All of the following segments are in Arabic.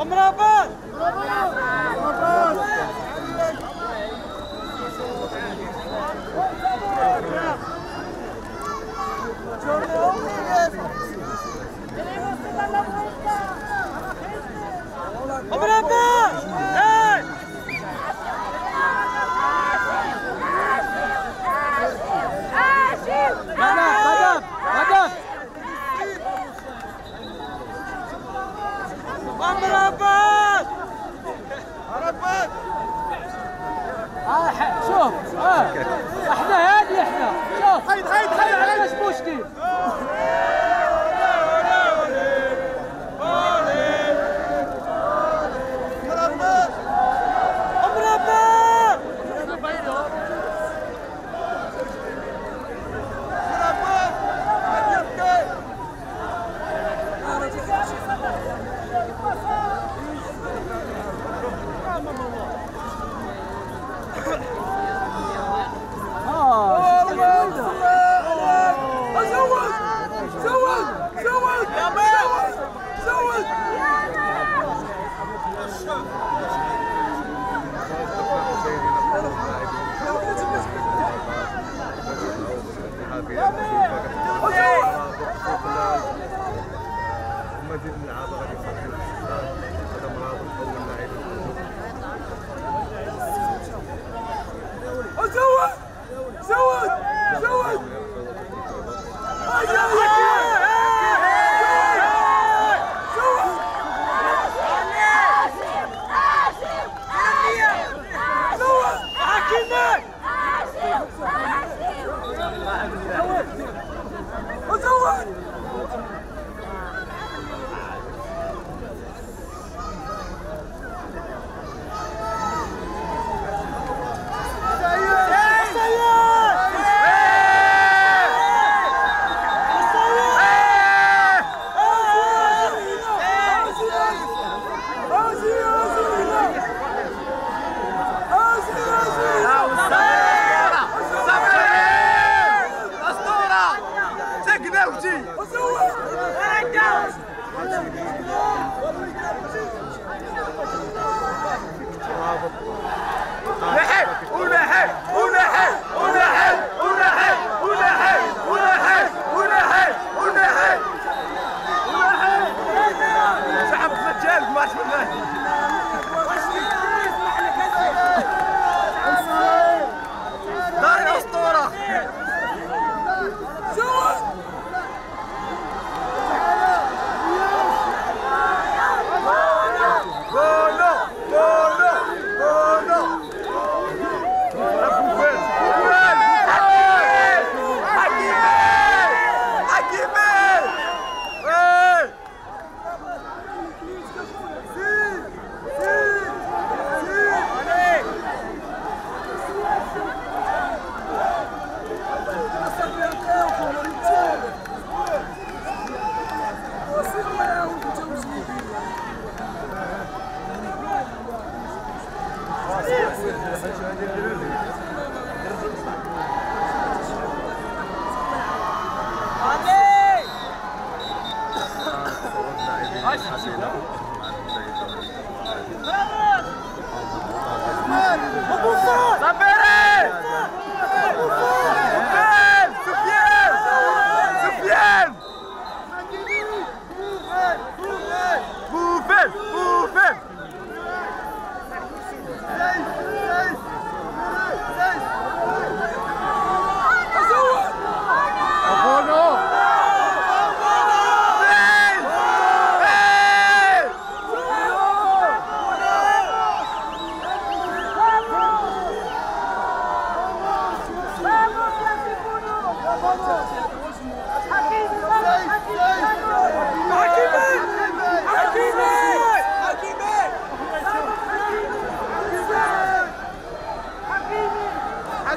अमराबाद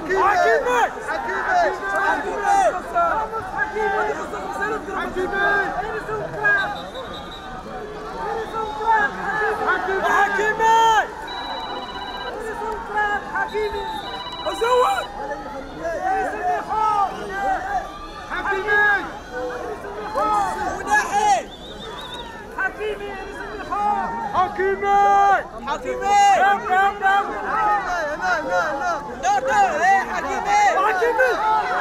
حكيمي حكيمي. حكيمي. حكيمي حكيمي حكيمي أزور حكيمي وناحي حكيمي حكيمي حكيمي لا لا لا لا لا 兄弟们，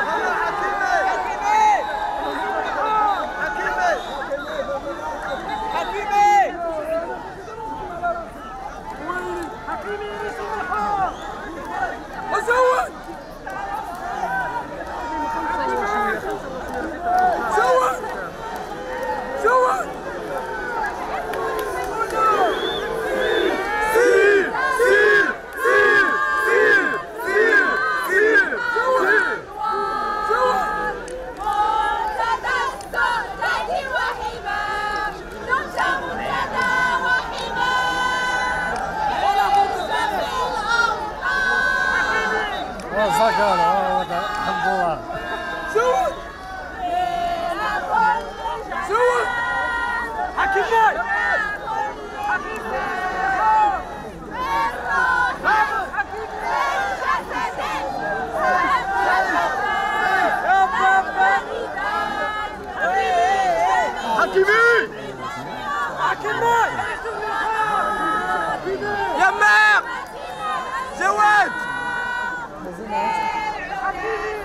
Olha o olha o Zagalo. Aqui vai! Aqui vai! Aqui vai! Aqui vai! né?